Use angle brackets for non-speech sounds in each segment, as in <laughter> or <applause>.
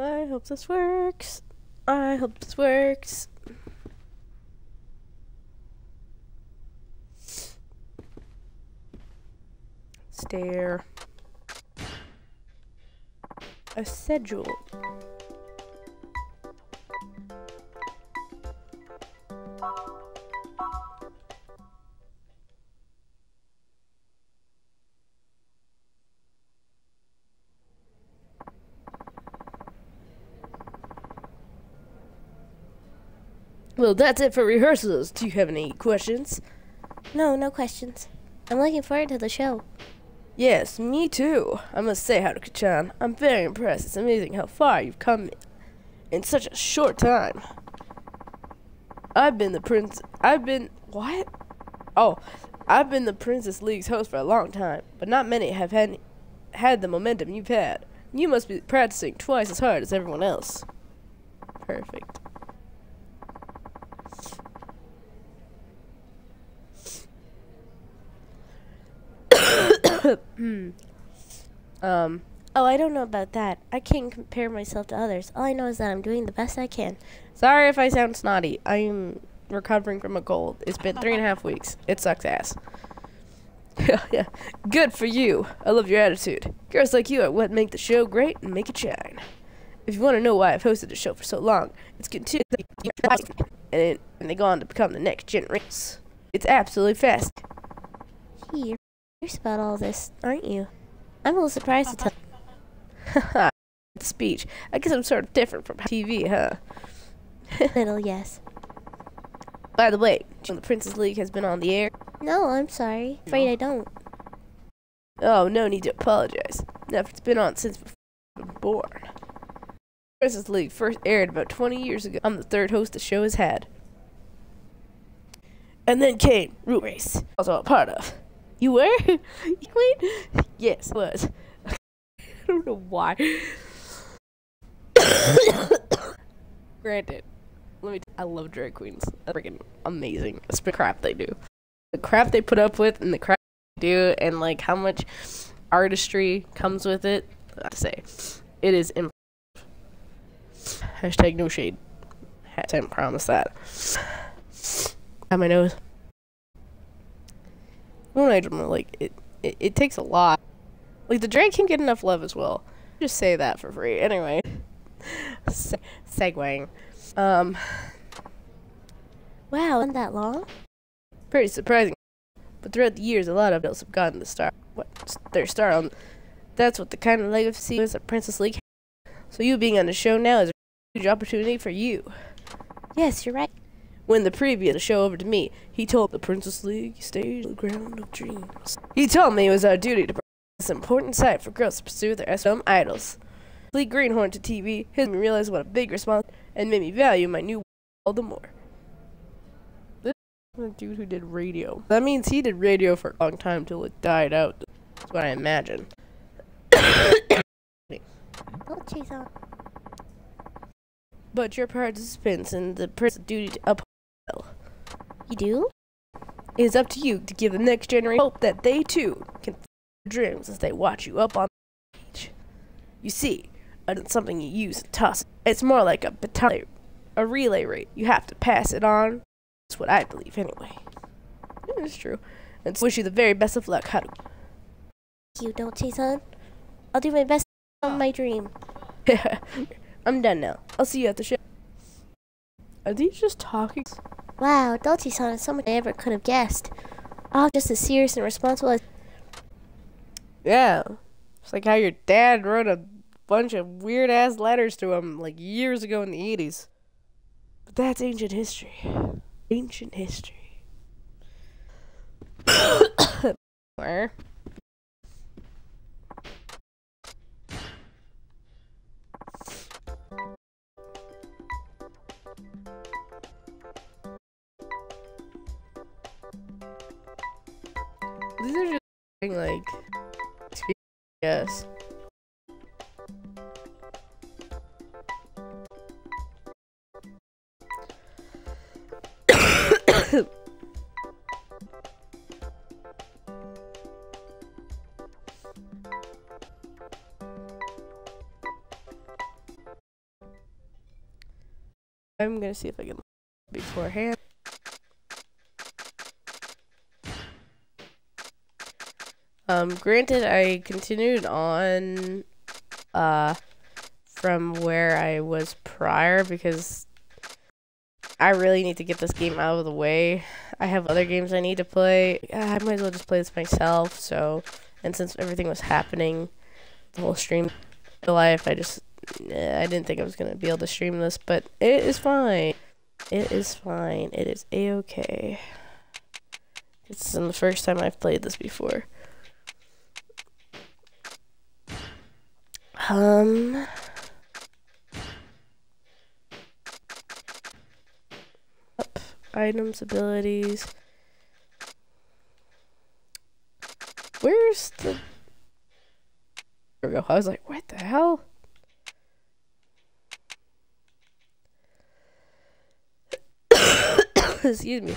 I hope this works. I hope this works. Stare. A schedule. Well, that's it for rehearsals. Do you have any questions? No, no questions. I'm looking forward to the show. Yes, me too. I must say, Haruka-chan, I'm very impressed. It's amazing how far you've come in such a short time. I've been the prince. I've been what? Oh, I've been the Princess League's host for a long time, but not many have had had the momentum you've had. You must be practicing twice as hard as everyone else. Perfect. Um, Oh, I don't know about that. I can't compare myself to others. All I know is that I'm doing the best I can. sorry if I sound snotty. I'm recovering from a cold. It's been three and a half weeks. It sucks ass. <laughs> Yeah. Good for you. I love your attitude. Girls like you are what make the show great and make it shine. If you want to know why I've hosted the show for so long, it's continued and, it, and they go on to become the next generation. It's absolutely fast. Gee, you're about all this, aren't you? I'm a little surprised to tell <laughs> the Speech. I guess I'm sort of different from TV, huh? <laughs> little yes. By the way, the Princess League has been on the air. No, I'm sorry. Afraid I don't. Oh, no need to apologize. Never, it's been on since before I was born. Princess League first aired about 20 years ago. I'm the third host the show has had. And then came Root Race, also a part of. You were? <laughs> you Queen? Yes, I was. <laughs> I don't know why. <coughs> Granted, let me. T- I love drag queens. They're freaking amazing. It's the crap they do. The crap they put up with, and the crap they do, and like how much artistry comes with it. I have to say, it is impressive. Hashtag no shade. Hashtag promise that. Got my nose. Don't know, like it, it, it takes a lot. Like the drag can get enough love as well. Just say that for free. Anyway, <laughs> Se- segueing. Um, Wow, wasn't that long? pretty surprising. But throughout the years, a lot of adults have gotten the star. What their star on? That's what the kind of legacy is that Princess League. has. So you being on the show now is a huge opportunity for you. Yes, you're right. When the preview of the show over to me, he told the Princess League stage the ground of dreams. He told me it was our duty to bring this important site for girls to pursue their SM idols. Lee Greenhorn to TV has made me realize what a big response and made me value my new all the more. This is the dude who did radio. That means he did radio for a long time till it died out. That's what I imagine. Don't chase on. But your participants in the Princess duty to uphold You do? It is up to you to give the next generation hope that they too can dreams as they watch you up on stage. You see, it's something you use and toss. It's more like a baton, a relay rate. You have to pass it on. That's what I believe, anyway. It's true. And so wish you the very best of luck, Haru. You don't chase on? I'll do my best on my dream. <laughs> I'm done now. I'll see you at the show. Are these just talking? Wow, Dolce-san is so much I ever could have guessed. Oh, just as serious and responsible as Yeah. It's like how your dad wrote a bunch of weird ass letters to him like years ago in the 80s. But that's ancient history. Ancient history. <coughs> Where? Like yes. <coughs> I'm gonna see if I can beforehand. Um, granted, I continued on, uh, from where I was prior because I really need to get this game out of the way. I have other games I need to play. I might as well just play this myself. So, and since everything was happening, the whole stream life, I just I didn't think I was gonna be able to stream this, but it is fine. It is fine. It is a okay. This is the first time I've played this before. Um. Up, items, abilities. Where's the. There we go. I was like, what the hell? <coughs> Excuse me.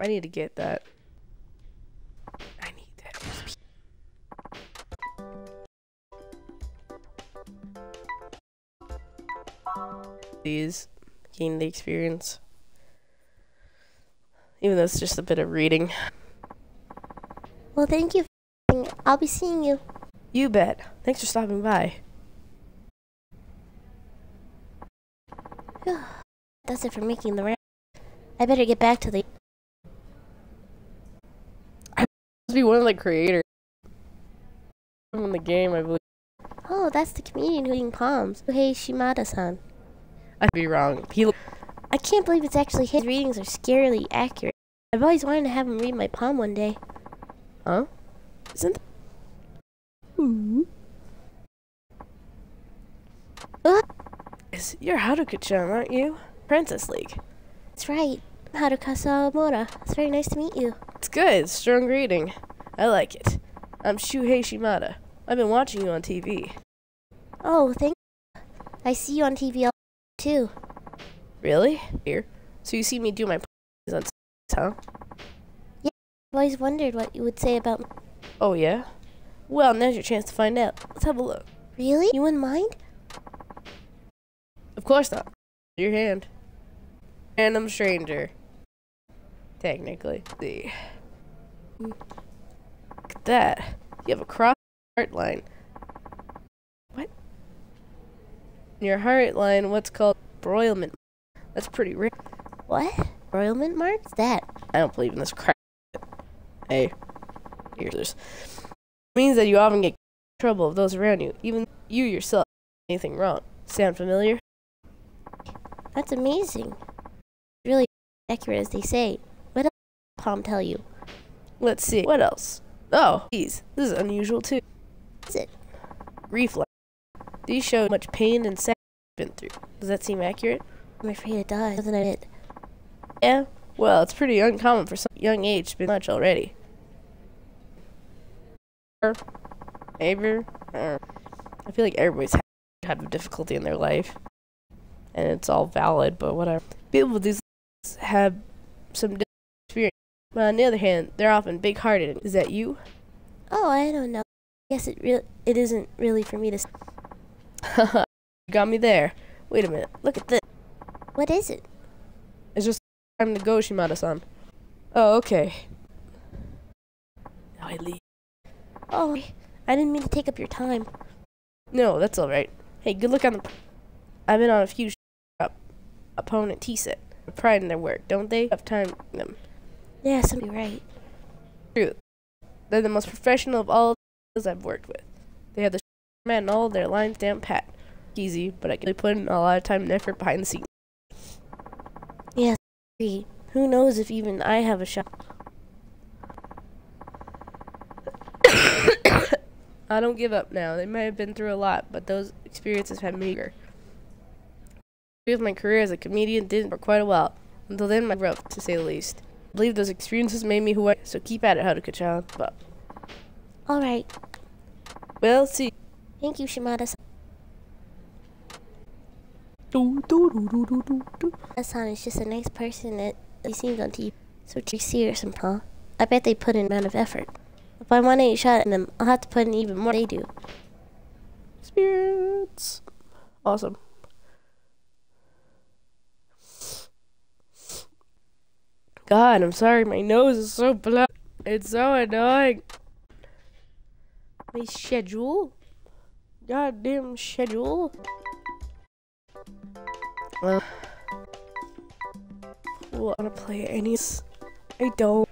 I need to get that. I need that XP. These gain the experience. Even though it's just a bit of reading. Well, thank you. I'll be seeing you. You bet. Thanks for stopping by. <sighs> That's it for making the round. I better get back to the. Must be one of the creators in the game, I believe. Oh, that's the comedian who eating palms. Hey, Shimada-san. I could be wrong. He. I can't believe it's actually his readings are scarily accurate. I've always wanted to have him read my palm one day. Huh? Isn't. Ooh. Uh, Is you're Haruka-chan, aren't you? Princess League. that's right. I'm Haruka Sawamura. It's very nice to meet you. It's good. Strong greeting. I like it. I'm Shuhei Shimada. I've been watching you on TV. Oh, thank you. I see you on TV all too. Really? Here. So you see me do my plays on huh? Yeah, I've always wondered what you would say about me. Oh yeah? Well, now's your chance to find out. Let's have a look. Really? You wouldn't mind? Of course not. Your hand. Random stranger. Technically. See. Look at that. You have a cross heart line. What? In your heart line, what's called broilment. That's pretty rare. What? Broilment marks? That. I don't believe in this crap. Hey, here's this. means that you often get trouble of those around you, even you yourself. Anything wrong? Sound familiar? That's amazing. Really accurate as they say. Palm tell you? Let's see. What else? Oh, geez. This is unusual too. Is it? Reflex. These show much pain and sadness you've been through. Does that seem accurate? I'm afraid it does, doesn't it? Yeah. Well, it's pretty uncommon for some young age to be much already. Ever? Uh, I feel like everybody's had had a difficulty in their life, and it's all valid. But whatever. People with these have some different experience. But on the other hand, they're often big-hearted. Is that you? Oh, I don't know. I guess it real it isn't really for me to. s- <laughs> you got me there. Wait a minute. Look at this. What is it? It's just time to go, Shimada-san. Oh, okay. Now I leave. Oh, I didn't mean to take up your time. No, that's all right. Hey, good luck on the. I've been on a few up opponent T set. Pride in their work, don't they? Have time them. Yes, you're right. True. They're the most professional of all those I've worked with. They have the man and all their lines down pat. Easy, but I can really put in a lot of time and effort behind the scenes. Agree. Who knows if even I have a shot? <coughs> I don't give up now. They might have been through a lot, but those experiences have made me bigger. With my career as a comedian didn't for quite a while. Until then, my rough, to say the least. I believe those experiences made me who I so keep at it, Haruka-chan. But, All right. well, see. Thank you, Shimada. San is just a nice person that he seems on TV. So to serious and huh? I bet they put in amount of effort. If I want a shot in them, I'll have to put in even more they do. Spirits. Awesome. God, I'm sorry, my nose is so blood. It's so annoying. My schedule. Goddamn schedule. Uh, wanna play any? I don't.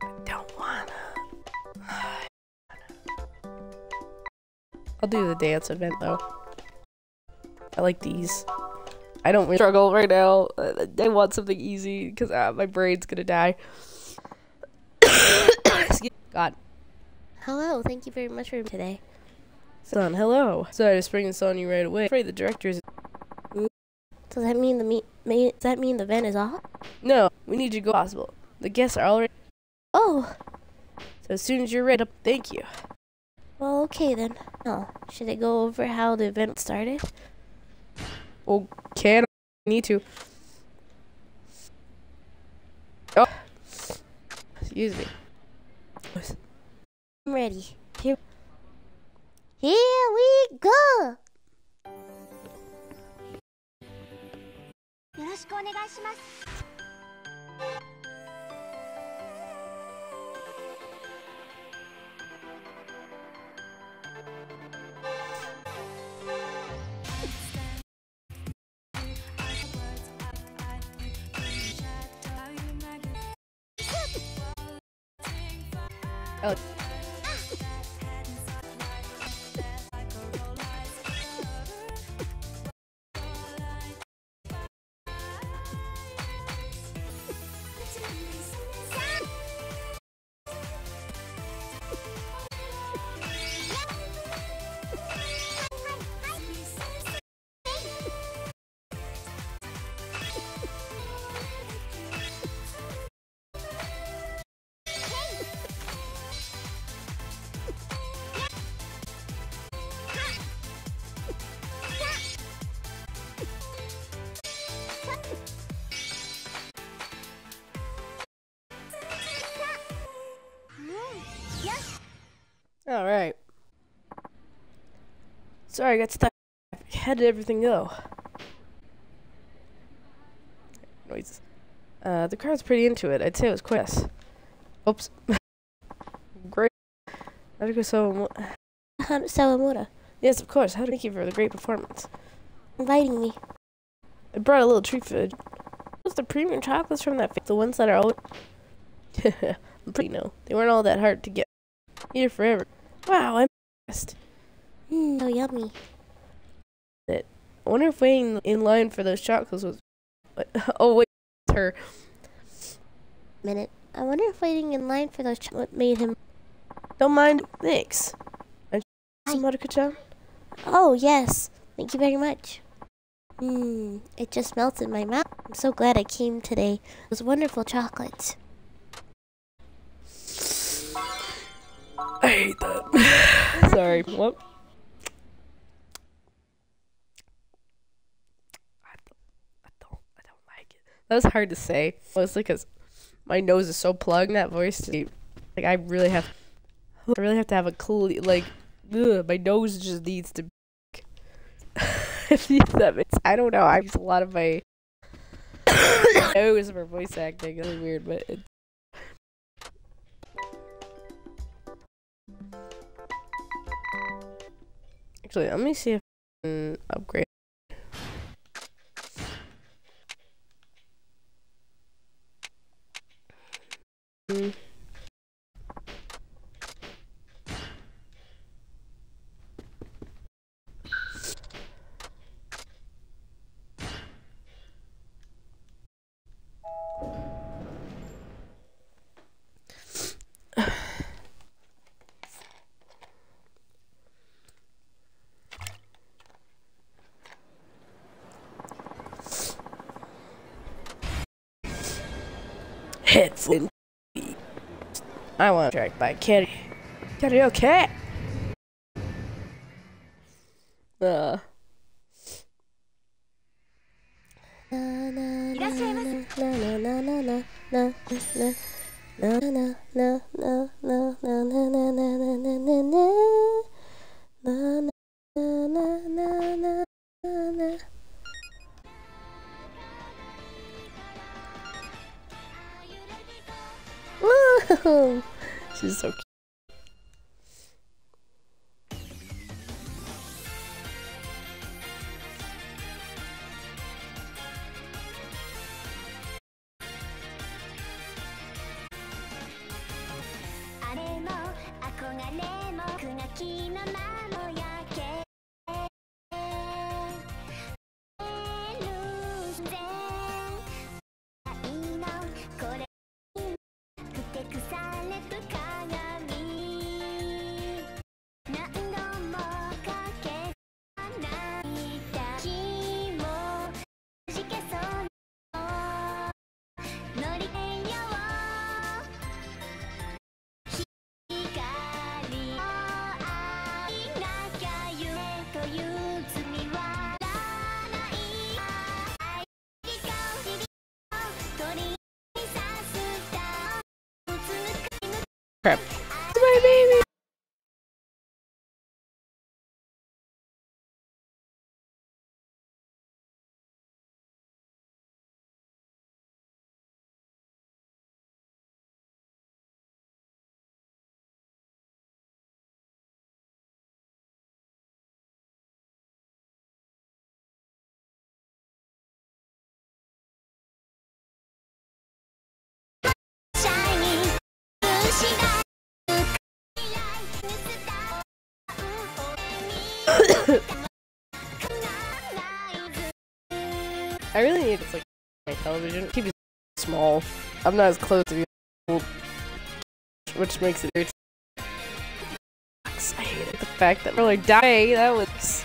I don't wanna. <sighs> I'll do the dance event though. I like these. I don't really struggle right now. I want something easy because uh, my brain's gonna die. <coughs> God. Hello, thank you very much for today. Son, hello. Sorry to spring this on you right away. afraid the director's. Does that mean the me- may- does that mean the van is off? No, we need you to go possible. The guests are already. Oh, So as soon as you're ready, thank you. well, okay then. Oh, should I go over how the event started? Can I need to? Oh, excuse me. I'm ready. Here, here we go. よろしくお願いします Oh. All right. Sorry, I got stuck. How did everything go? Noises. Uh, the crowd's pretty into it. I'd say it was quite. Yes. Oops. <laughs> great. Han- Sawamura, Yes, of course. How thank you for the great performance. inviting me. I brought a little treat for. What's the premium chocolates from that? The ones that are all. <laughs> I'm pretty no. They weren't all that hard to get. Here forever. Wow, I'm impressed. Mm, so yummy. I wonder if waiting in line for those chocolates was. <laughs> Oh wait, it's her. Minute. I wonder if waiting in line for those ch- what made him. Don't mind. Thanks. And. Maruka-chan? Oh yes, thank you very much. Mmm, it just melted in my mouth. I'm so glad I came today. Those wonderful chocolates. Hate that. <laughs> Sorry. What? I don't, I don't. I don't like it. That was hard to say, mostly because my nose is so plugged. That voice, to, like, I really have, I really have to have a clue. Like, ugh, my nose just needs to. <laughs> if that makes, I don't know. I use a lot of my <coughs> nose for voice acting. It's really weird, but it, Actually, let me see if I can upgrade. Mm. Headphone. I want to track by Kitty. Karaoke. Uh, <laughs> あれもあこがれも憧がきのまもや Crap. I really need to like my television. Keep it small. I'm not as close to you, which makes it weird. I hated the fact that we're like dying. That was.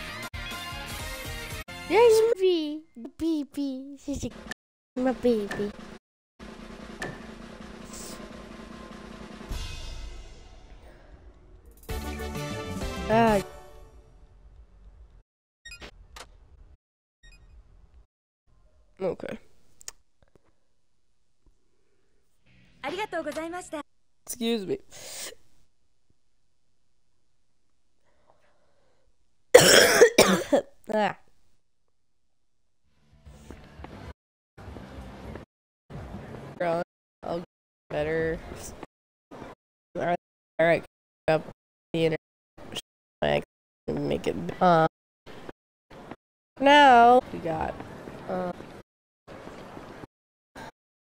There's me, baby. She's a, my baby. Okay. Excuse me. <coughs> ah. I'll, get better. Alright, alright, up the internet. Make it. Um, now we got. Um,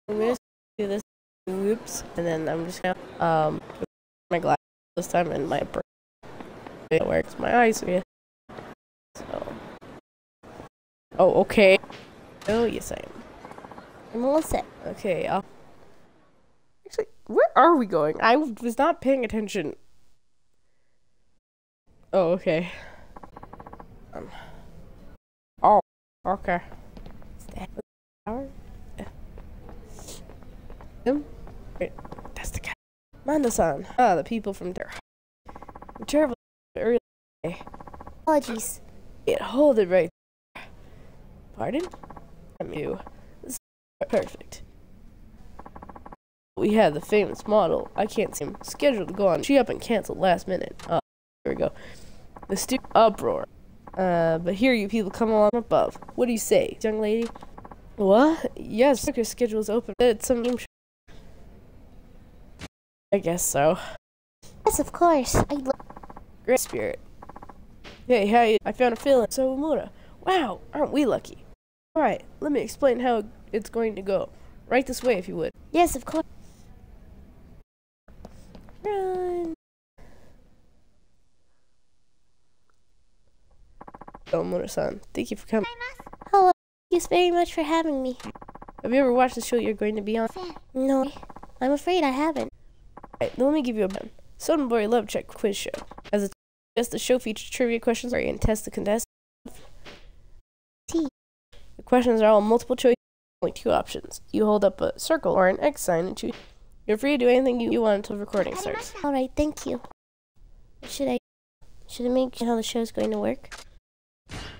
I'm gonna do this. Whoops, and then I'm just gonna um put my glass this time and my brain. It works my eyes with. So. Oh, okay. Oh yes, I am. I'm all set. Okay, I'll... Actually, where are we going? I was not paying attention. Oh, okay. Um. Oh, okay. Is that the tower? Yeah. Him? Wait, that's the guy. Manda-san. Ah, the people from there. We traveled early. Apologies. It hold it right there. Pardon? I'm you. This is perfect. We had the famous model. I can't seem scheduled to go on. She up and canceled last minute. Uh, here we go. The stu uproar. Uh, but here you people come along above. What do you say, young lady? What? Yes, circus schedule is open. It's some game show. I guess so. Yes, of course. I Great spirit. Hey, how you? I found a feeling. So Mura. Wow, aren't we lucky? Alright, let me explain how it's going to go. Right this way if you would. yes, of course. Run. Oh, Mura-san, thank you for coming. Hello. Thank you very much for having me. Have you ever watched the show you're going to be on? No, I'm afraid I haven't. Alright, let me give you a pen. Sodenboy Love Check quiz show. As a test, the show features trivia questions and test the contestants. T. The questions are all multiple choice, only two options. You hold up a circle or an X sign and choose. You're free to do anything you, want until the recording starts. All right, thank you. Should I? Should I make how the show's going to work?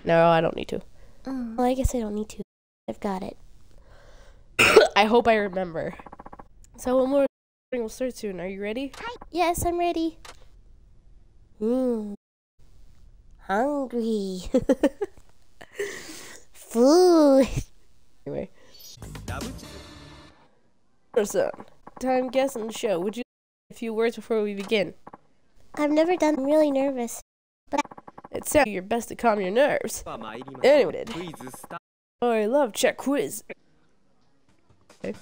No, I don't need to. Oh. Well, I guess I don't need to. I've got it. <coughs> I hope I remember. So one more We'll start soon. Are you ready? Yes, I'm ready. Mmm. Hungry. <laughs> Food. Anyway. Son, time guessing the show. Would you say a few words before we begin? I've never done. I'm really nervous. But it sounds like your best to calm your nerves. Anyway. Oh, I love check quiz. Okay.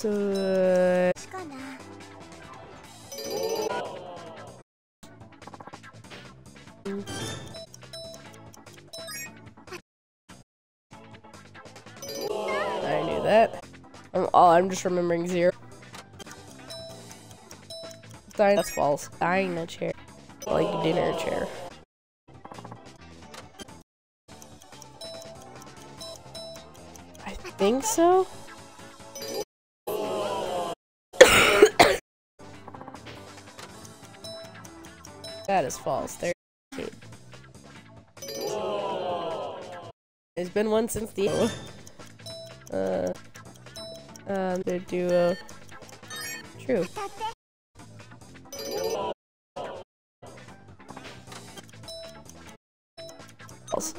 So, uh, しかな I knew that. I'm, oh, I'm just remembering zero. Dying, that's false. Dying in a chair. Like dinner chair. I think so. That is false. There Kate. There's been one since the uh um their duo. True. False.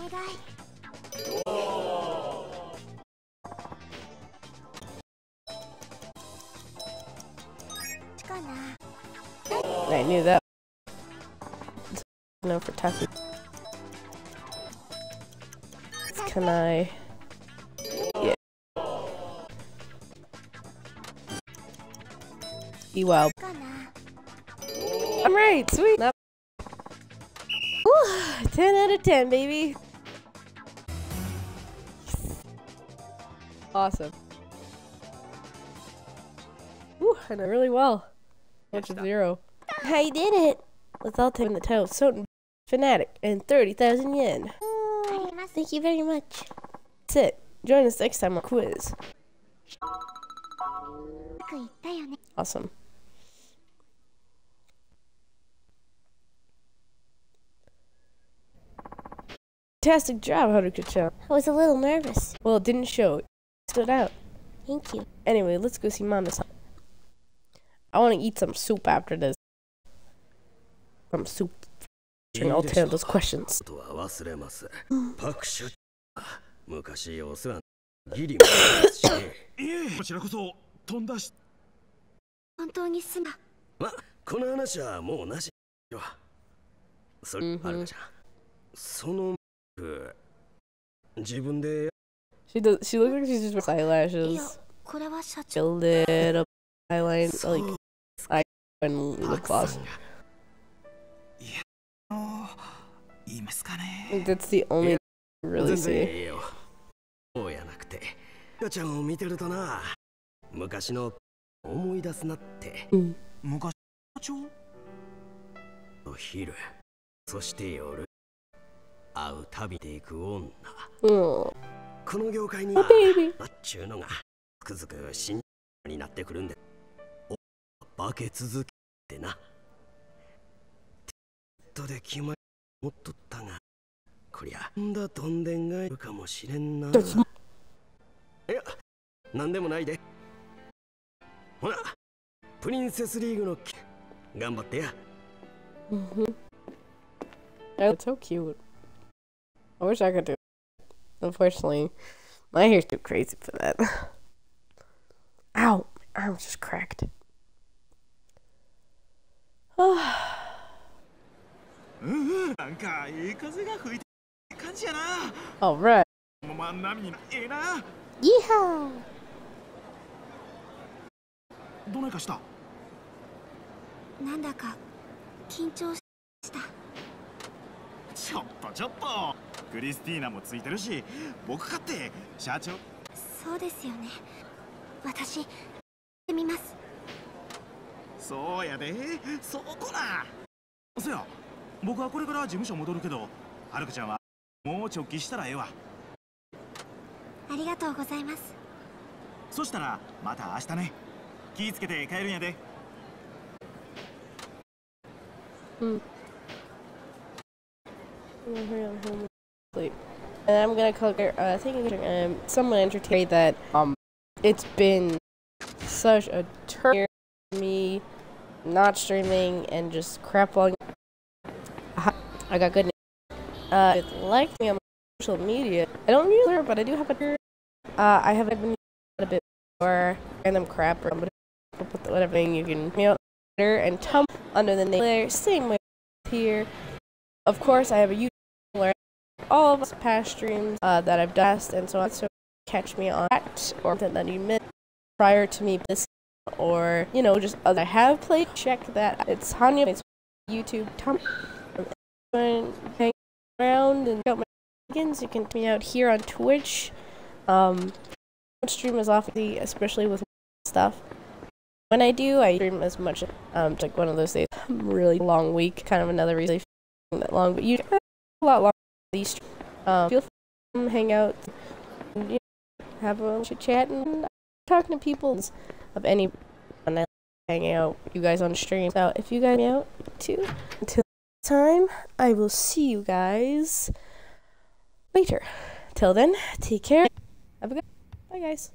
I knew that. No. Can I? Yeah. Be wild. かな I'm right. Sweet. Whew, 10 out of 10, baby. Awesome. Whew, I know really well. Bunch of zero. I did it! Without taking the title Soten Fanatic, and 30,000 yen. Thank you very much. That's it. Join us next time on quiz. Awesome. Fantastic job, Haruka-chan. I was a little nervous. Well, it didn't show. It stood out. Thank you. Anyway, let's go see Mama-san. I want to eat some soup after this. Some soup. I'll tell those questions. she does. She looks like she's just with eyelashes. Build it up, like, eye and lip gloss. 言いますかね that's the only thing I really see. ええよ。そうやなくて。かちゃんを見てるとな、昔の思い出すなって。昔社長お昼、そして夜、会う旅で行く女。Oh, この業界には.あっちゅうのがつくづく信じになってくるんでお化け続けてなテッドで決まり持っとったがこりゃんだとんでんがいるかもしれんないやなんでもないでほらプリンセスリーグのき頑張ってや That's so cute. I wish I could do. It. Unfortunately, my hair's too crazy for that. Ow, my arm's just cracked. <sighs> <sighs> なんかいい風が吹いてる感じやな。All right. もうまんなみにええな。Yeehaw! どないかした？なんだか緊張した。ちょっとちょっと。クリスティーナもついてるし僕かって社長。そうですよね。私やってみます。そうやで。そこな。そや僕はこれから事務所戻るけどはるかちゃんはもう直帰したらええわありがとうございますそしたらまた明日ね気ぃつけて帰るんやで Sleep. And I'm gonna cook. Uh, I think um, someone entertained that um, it's been such a turn me not streaming and just crap on. I got good news. Uh, if like me on social media. I don't use it, but I do have a. Uh, I have been a bit more random crap or whatever thing you can out Twitter and Tumblr under the name there. Same way here. Of course, I have a YouTube where all of past streams uh, that I've done, and so on. So catch me on that or that you missed prior to me this or you know just other I have played. Check that. It's Hannya. It's YouTube. Tumblr. Hang around and out my begins. You can me out here on Twitch. Um, stream is often, especially with stuff. When I do, I stream as much. Um, it's like one of those days. Really long week. Kind of another reason that long, but you a lot longer. These um, feel free to hang out, and, you know, have a chit chat, and talking to people of any. And I hanging out you guys on stream. So if you guys me out too, until time, I will see you guys later. Till then, take care. Have a good. Bye, guys.